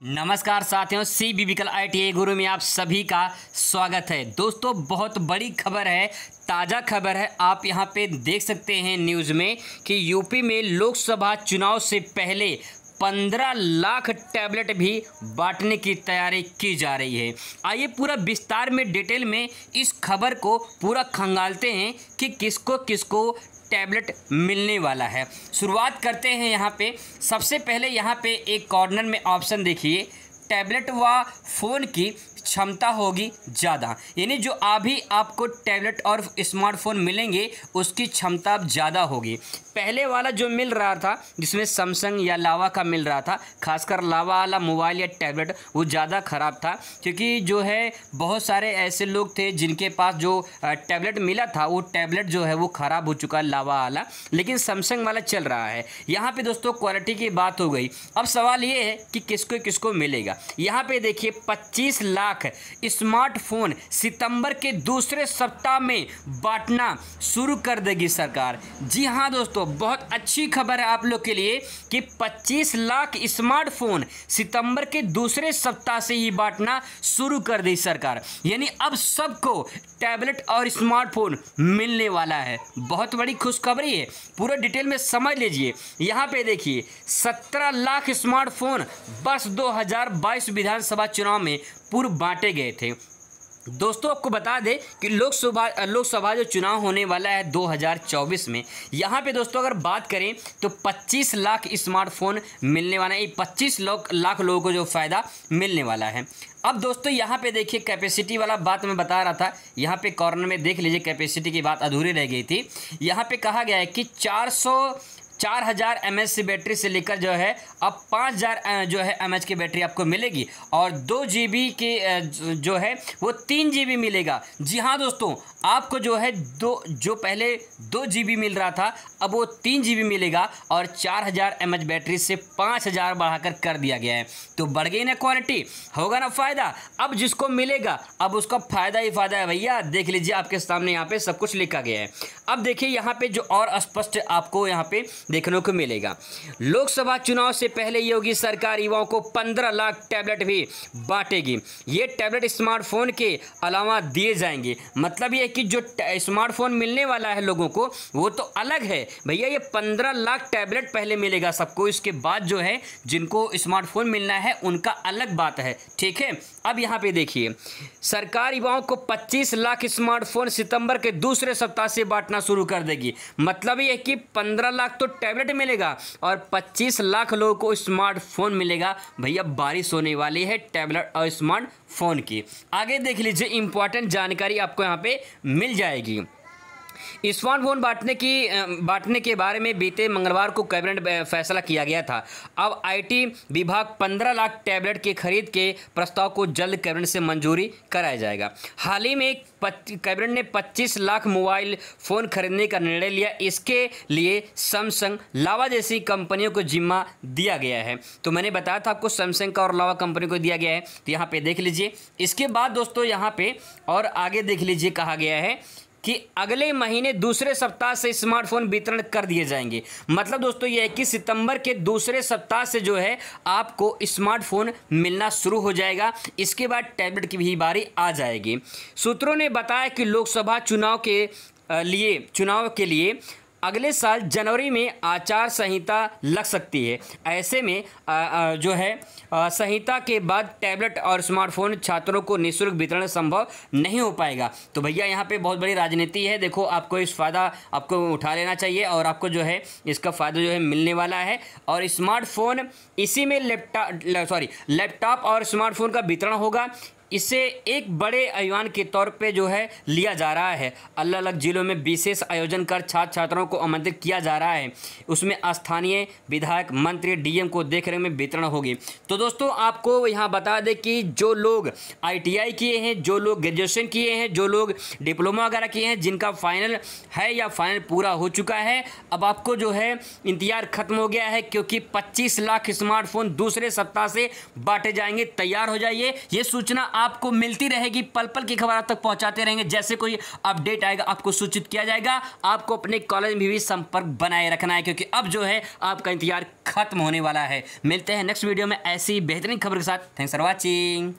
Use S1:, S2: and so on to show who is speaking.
S1: नमस्कार साथियों, सी बीबिकल I T गुरु में आप सभी का स्वागत है। दोस्तों, बहुत बड़ी खबर है, ताज़ा खबर है। आप यहाँ पे देख सकते हैं न्यूज़ में कि यूपी में लोकसभा चुनाव से पहले पंद्रह लाख टैबलेट भी बांटने की तैयारी की जा रही है। आइए पूरा विस्तार में डिटेल में इस खबर को पूरा खंगालते हैं कि किसको किसको टैबलेट मिलने वाला है। शुरुआत करते हैं यहाँ पे। सबसे पहले यहाँ पे एक कॉर्नर में ऑप्शन देखिए। टैबलेट व फ़ोन की क्षमता होगी ज़्यादा। यानी जो अभी आपको टैबलेट और स्मार्टफ़ोन मिलेंगे, उसकी क्षमता अब ज़्यादा होगी। पहले वाला जो मिल रहा था, जिसमें सैमसंग या लावा का मिल रहा था, खासकर लावा वाला मोबाइल या टैबलेट वो ज़्यादा ख़राब था। क्योंकि जो है, बहुत सारे ऐसे लोग थे, जिनके पास जो टैबलेट मिला था, वो टैबलेट जो है, वो ख़राब हो चुका लावा वाला। लेकिन सैमसंग वाला चल रहा है। यहाँ पर दोस्तों क्वालिटी की बात हो गई। अब सवाल ये है कि किसको किसको मिलेगा? यहाँ पर देखिए, पच्चीस लाख स्मार्टफ़ोन सितंबर के दूसरे सप्ताह में बांटना शुरू कर देगी सरकार। जी हाँ दोस्तों, बहुत अच्छी खबर है आप लोग के लिए कि 25 लाख स्मार्टफ़ोन सितंबर के दूसरे सप्ताह से ही बांटना शुरू कर दी सरकार। यानी अब सबको टैबलेट और स्मार्टफ़ोन मिलने वाला है। बहुत बड़ी खुशखबरी है। पूरा डिटेल में समझ लीजिए। यहाँ पे देखिए 17 लाख स्मार्टफ़ोन बस 2022 विधानसभा चुनाव में पूर्व बांटे गए थे। दोस्तों, आपको बता दें कि लोकसभा लोकसभा जो चुनाव होने वाला है 2024 में, यहाँ पे दोस्तों अगर बात करें तो 25 लाख स्मार्टफ़ोन मिलने वाला है। 25 लाख लाख लोगों को जो फ़ायदा मिलने वाला है। अब दोस्तों, यहाँ पे देखिए कैपेसिटी वाला बात मैं बता रहा था। यहाँ पे कॉर्नर में देख लीजिए कैपेसिटी की बात अधूरी रह गई थी। यहाँ पे कहा गया है कि 400 चार हज़ार एम की बैटरी से लेकर जो है, अब पाँच हज़ार जो है एम की बैटरी आपको मिलेगी। और दो जी के जो है, वो तीन जी मिलेगा। जी हाँ दोस्तों, आपको जो है दो, जो पहले दो जी मिल रहा था, अब वो तीन जी मिलेगा और चार हज़ार एम बैटरी से पाँच हज़ार बढ़ाकर कर दिया गया है। तो बढ़ गई ना क्वालिटी, होगा ना फ़ायदा। अब जिसको मिलेगा, अब उसका फ़ायदा ही फ़ायदा है भैया। देख लीजिए आपके सामने यहाँ पे सब कुछ लिखा गया है। अब देखिए यहाँ पे जो और स्पष्ट आपको यहाँ पे देखने को मिलेगा। लोकसभा चुनाव से पहले योगी सरकार युवाओं को पंद्रह लाख टैबलेट भी बांटेगी। ये टैबलेट स्मार्टफ़ोन के अलावा दिए जाएँगे। मतलब ये कि जो स्मार्टफ़ोन मिलने वाला है लोगों को, वो तो अलग है। भैया, ये पंद्रह लाख टैबलेट पहले मिलेगा सबको। इसके बाद जो है, जिनको स्मार्टफ़ोन मिलना है, उनका अलग बात है। ठीक है? अब यहाँ पे देखिए। सरकार युवाओं को 25 लाख स्मार्टफ़ोन सितंबर के दूसरे सप्ताह से बांटना शुरू कर देगी। मतलब ये कि 15 लाख तो टैबलेट मिलेगा और 25 लाख लोगों को स्मार्टफ़ोन मिलेगा। भैया, बारिश होने वाली है टैबलेट और स्मार्टफ़ोन की। आगे देख लीजिए इंपॉर्टेंट जानकारी आपको यहाँ पे मिल जाएगी। स्मार्टफ़ोन बांटने की बांटने के बारे में बीते मंगलवार को कैबिनेट फैसला किया गया था। अब आईटी विभाग 15 लाख टैबलेट की खरीद के प्रस्ताव को जल्द कैबिनेट से मंजूरी कराया जाएगा। हाल ही में कैबिनेट ने 25 लाख मोबाइल फ़ोन खरीदने का निर्णय लिया। इसके लिए सैमसंग लावा जैसी कंपनियों को जिम्मा दिया गया है। तो मैंने बताया था आपको, सैमसंग का और लावा कंपनी को दिया गया है। तो यहाँ पे देख लीजिए। इसके बाद दोस्तों यहाँ पे और आगे देख लीजिए कहा गया है कि अगले महीने दूसरे सप्ताह से स्मार्टफ़ोन वितरण कर दिए जाएँगे। मतलब दोस्तों यह है कि सितंबर के दूसरे सप्ताह से जो है आपको स्मार्टफ़ोन मिलना शुरू हो जाएगा। इसके बाद टैबलेट की भी बारी आ जाएगी। सूत्रों ने बताया कि लोकसभा चुनाव के लिए, चुनाव के लिए अगले साल जनवरी में आचार संहिता लग सकती है। ऐसे में आ, आ, जो है संहिता के बाद टैबलेट और स्मार्टफ़ोन छात्रों को निःशुल्क वितरण संभव नहीं हो पाएगा। तो भैया यहाँ पे बहुत बड़ी राजनीति है। देखो आपको इस फ़ायदा आपको उठा लेना चाहिए और आपको जो है इसका फ़ायदा जो है मिलने वाला है। और स्मार्टफ़ोन इसी में लैपटॉप सॉरी लैपटॉप और स्मार्टफ़ोन का वितरण होगा। इसे एक बड़े अभियान के तौर पे जो है लिया जा रहा है। अलग अलग जिलों में विशेष आयोजन कर छात्र छात्राओं को आमंत्रित किया जा रहा है। उसमें स्थानीय विधायक मंत्री डीएम को देख रहे में वितरण होगी। तो दोस्तों, आपको यहाँ बता दें कि जो लोग आईटीआई किए हैं, जो लोग ग्रेजुएशन किए हैं, जो लोग डिप्लोमा वगैरह किए हैं, जिनका फाइनल है या फाइनल पूरा हो चुका है, अब आपको जो है इंतज़ार खत्म हो गया है क्योंकि पच्चीस लाख स्मार्टफ़ोन दूसरे सप्ताह से बांटे जाएँगे। तैयार हो जाइए। ये सूचना आपको मिलती रहेगी पल पल की खबर आप तक पहुंचाते रहेंगे। जैसे कोई अपडेट आएगा, आपको सूचित किया जाएगा। आपको अपने कॉलेज में भी संपर्क बनाए रखना है, क्योंकि अब जो है, आपका इंतज़ार खत्म होने वाला है। मिलते हैं नेक्स्ट वीडियो में ऐसी बेहतरीन खबर के साथ। Thanks for watching